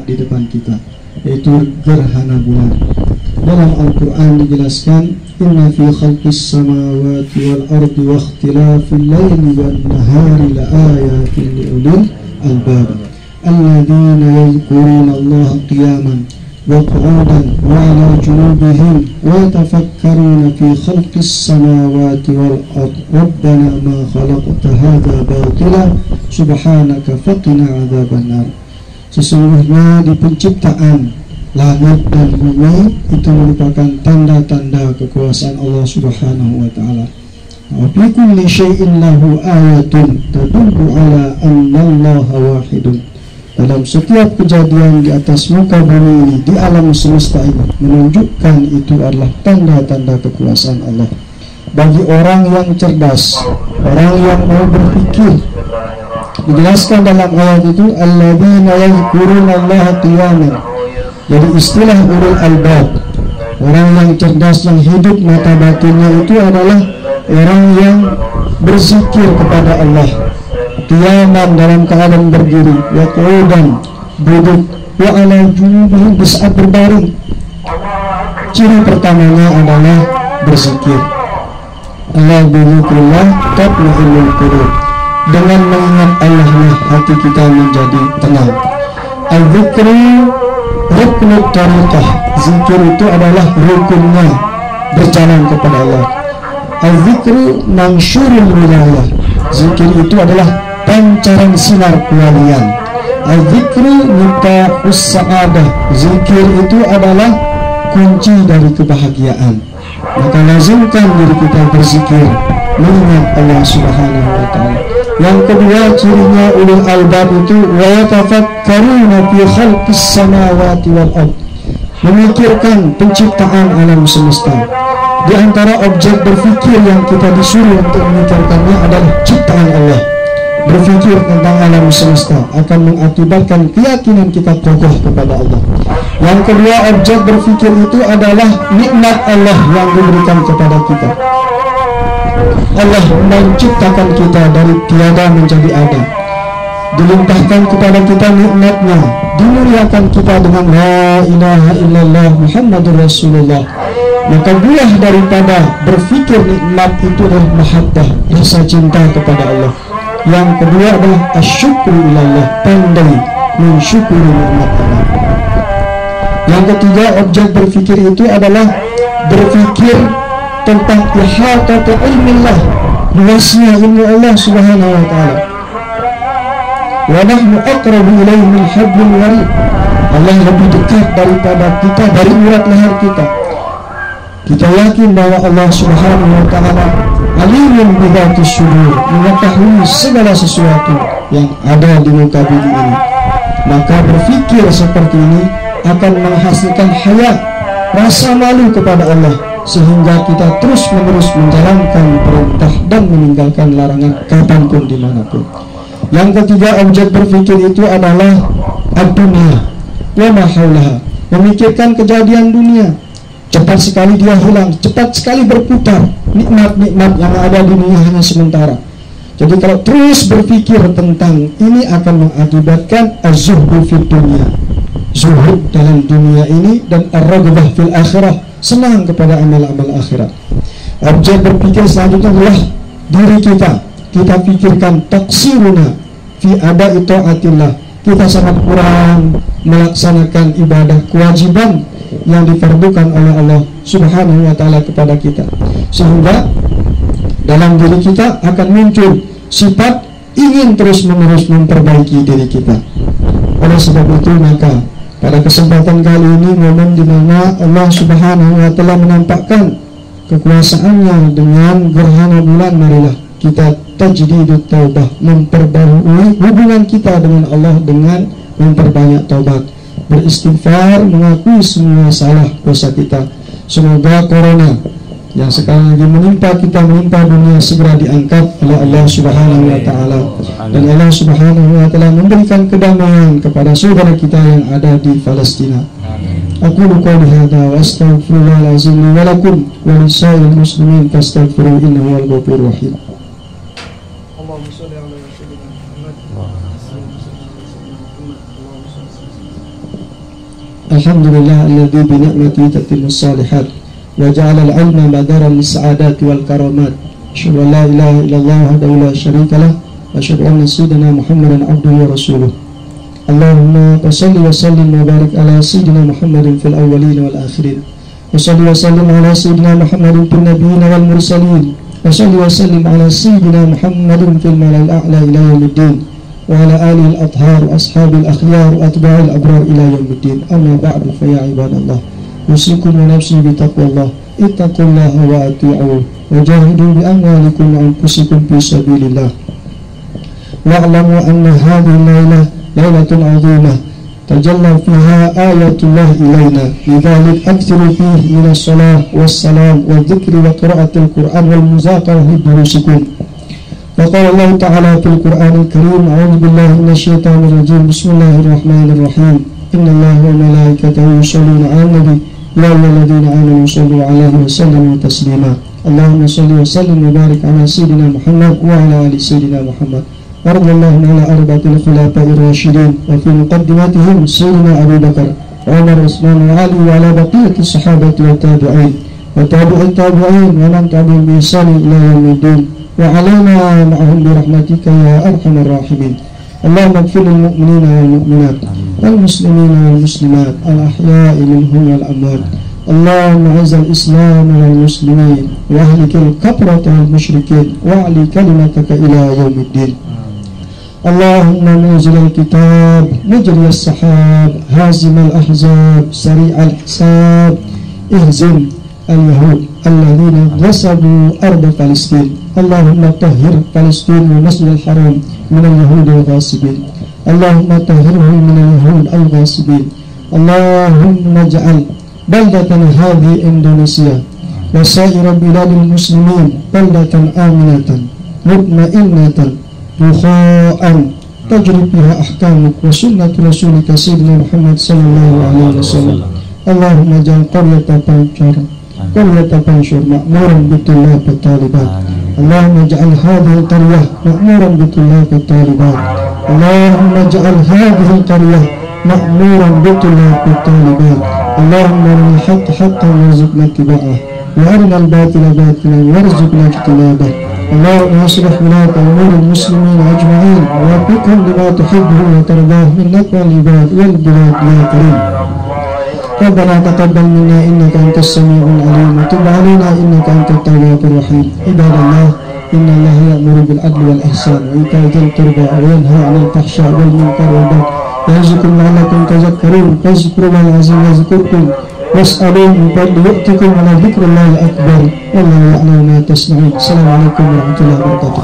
nampak di depan kita yaitu gerhana bulan dalam Al-Quran dijelaskan inna fi khalqis samawati wal ardi wa ikhtilafil layli wan nahari la ayatin li ulil albab alladzina yadhkuruna Allah qiyaman وقعودا وعلى جنوبهم ويتفكرون في خلق السماوات والأرض ربنا ما خلقت هذا باطلا سبحانك فقنا عذاب النار Sesungguhnya di penciptaan langit dan bumi itu merupakan tanda-tanda kekuasaan Allah Subhanahu wa taala. Wa kulli syai'in lahu ayatun tadullu ala anna wahidun. Dalam setiap kejadian di atas muka bumi ini di alam semesta ini menunjukkan itu adalah tanda-tanda kekuasaan Allah. Bagi orang yang cerdas, orang yang mau berpikir, dijelaskan dalam ayat itu alladzina yadhkuruna Allah qiyaman. Jadi istilah ulul albab orang yang cerdas yang hidup mata batinnya itu adalah orang yang berzikir kepada Allah. Qiyaman dalam keadaan berdiri wa qu'udan duduk wa ala junubihim saat berbaring. Ciri pertamanya adalah berzikir. Allah bidzikrillah tatma'innul qulub dengan mengingat Allah hati kita menjadi tenang. Al-zikri ruknu tariqah. Zikir itu adalah rukunnya berjalan kepada Allah. Al-zikru mansyurul wilayah. Zikir itu adalah pancaran sinar kewalian al-zikru minta ussa'adah. Zikir itu adalah kunci dari kebahagiaan. Maka lazimkan diri kita berzikir mengingat Allah Subhanahu wa taala. Yang kedua cirinya ulul albab itu wa yatafakkaruna fi khalqis samawati wal ard. Memikirkan penciptaan alam semesta. Di antara objek berfikir yang kita disuruh untuk memikirkannya adalah ciptaan Allah. Berfikir tentang alam semesta akan mengakibatkan keyakinan kita kokoh kepada Allah. Yang kedua objek berfikir itu adalah nikmat Allah yang diberikan kepada kita. Allah menciptakan kita dari tiada menjadi ada. Dilimpahkan kepada kita nikmatnya. Dimuliakan kita dengan la ilaha illallah Muhammadur Rasulullah. Maka buah daripada berfikir nikmat itu adalah mahabbah rasa cinta kepada Allah. Yang kedua adalah asyukru ilallah pandai mensyukuri nikmat Allah. Yang ketiga objek berfikir itu adalah berfikir tentang ihatatu ilmillah luasnya ilmu Allah subhanahu wa ta'ala. Wa nahnu aqrabu ilaihi min hablil warid Allah lebih dekat daripada kita dari urat leher kita. Kita yakin bahwa Allah subhanahu wa ta'ala alimun bidhati syudur mengetahui segala sesuatu yang ada di muka bumi ini. Maka berfikir seperti ini akan menghasilkan hayat rasa malu kepada Allah sehingga kita terus menerus menjalankan perintah dan meninggalkan larangan kapan pun di mana pun. Yang ketiga objek berpikir itu adalah dunia wa mahaulaha memikirkan kejadian dunia. Cepat sekali dia hilang. Cepat sekali berputar. Nikmat-nikmat yang ada di dunia hanya sementara. Jadi kalau terus berpikir tentang ini akan mengakibatkan az-zuhdu dunia. Zuhud dalam dunia ini dan ar-raghbah fil akhirah senang kepada amal-amal akhirat. Objek berpikir selanjutnya adalah diri kita. Kita pikirkan taksiruna fi ada itu atillah kita sangat kurang melaksanakan ibadah kewajiban yang diperdukan oleh Allah subhanahu wa ta'ala kepada kita. Sehingga dalam diri kita akan muncul sifat ingin terus menerus memperbaiki diri kita. Oleh sebab itu maka pada kesempatan kali ini momen di mana Allah Subhanahu wa taala menampakkan kekuasaannya dengan gerhana bulan marilah kita tajdidut taubah memperbarui hubungan kita dengan Allah dengan memperbanyak taubat. Beristighfar mengakui semua salah dosa kita. Semoga corona yang sekarang lagi menimpa kita menimpa dunia segera diangkat oleh Allah Subhanahu wa taala dan Allah Subhanahu wa taala memberikan kedamaian kepada saudara kita yang ada di Palestina. Aku qouli hadza wa astaghfirullah azim wa lakum wa lisa'il muslimin fastaghfiruhu innahu huwal ghafurur rahim. Alhamdulillah alladhi bi ni'matihi tatimmu salihat. وجعل العلم مدارا للسعادات والكرامات. أشهد أن لا إله إلا الله وحده لا شريك له. وأشهد أن سيدنا محمدا عبده ورسوله. اللهم صل وسلم وبارك على سيدنا محمد في الأولين والآخرين. وصل وسلم على سيدنا محمد في النبيين والمرسلين. وصل وسلم على سيدنا محمد في الملأ الأعلى إلى يوم الدين. وعلى آله الأطهار وأصحاب الأخيار وأتباع الأبرار إلى يوم الدين. أما بعد فيا عباد الله. أوصيكم ونفسي بتقوى الله. اتقوا الله وأطيعوه وجاهدوا بأموالكم وأنفسكم في سبيل الله. واعلموا أن هذه الليلة ليلة عظيمة. تجلى فيها آيات الله إلينا. لذلك أكثروا فيه من الصلاة والسلام والذكر وقراءة القرآن والمذاكرة لدروسكم وقال الله تعالى في القرآن الكريم أعوذ بالله من الشيطان الرجيم. بسم الله الرحمن الرحيم. إن الله وملائكته يصلون على النبي. يا الذين آمنوا صلوا عليه وسلموا تسليما. اللهم صل وسلم وبارك على سيدنا محمد وعلى آل سيدنا محمد. ورضي الله على أربعة الخلفاء الراشدين وفي مقدمتهم سيدنا أبي بكر وعمر وعثمان وعلي وعلى بقية الصحابة والتابعين. وتابع التابعين ومن تبعهم بإحسان إلى يوم الدين. وعلينا معهم برحمتك يا أرحم الراحمين. اللهم اغفر للمؤمنين والمؤمنات. والمسلمين والمسلمات الأحياء منهم والأموات. اللهم أعز الإسلام والمسلمين وأهلك الكفرة والمشركين وأعلي كلمتك إلى يوم الدين. اللهم منزل الكتاب مجري السحاب هازم الأحزاب سريع الحساب. اهزم اليهود الذين غصبوا أرض فلسطين. اللهم طهر فلسطين والمسجد الحرام من اليهود الغاصبين اللهم طهره من اليهود الغاصبين اللهم اجعل بلدة هذه إندونيسيا وسائر بلاد المسلمين بلدة آمنة مطمئنة رخاء تجري فيها أحكامك وسنة رسولك سيدنا محمد صلى الله عليه وسلم اللهم اجعل قرية بنشر قرية بنشر مأمورا بالطلاب والطالبات اللهم اجعل هذه القرية مأمورا بالطلاب والطالبات اللهم اجعل هذه القرية مأمورا بالطلاب والطالبات اللهم ارنا الحق حقا وارزقنا اتباعه. وارنا الباطل باطلا وارزقنا اجتنابه. اللهم اصلح ولاة أمور المسلمين أجمعين. ووفقهم لما تحبه وترضاه من نقوى العباد والبلاد يا كريم ربنا تقبل منا إنك أنت السميع العليم. وتب علينا إنك أنت التواب الرحيم. عباد الله إن الله يأمر بالعدل والإحسان وايتاء ذي القربى وينهى عن الفحشاء والمنكر والبغي يعظكم لعلكم تذكرون فاذكروا الله العظيم يذكركم واسألوه من فضل يؤتكم على ذكر الله أكبر والله يعلم ما تصنعون. السلام عليكم ورحمة الله وبركاته.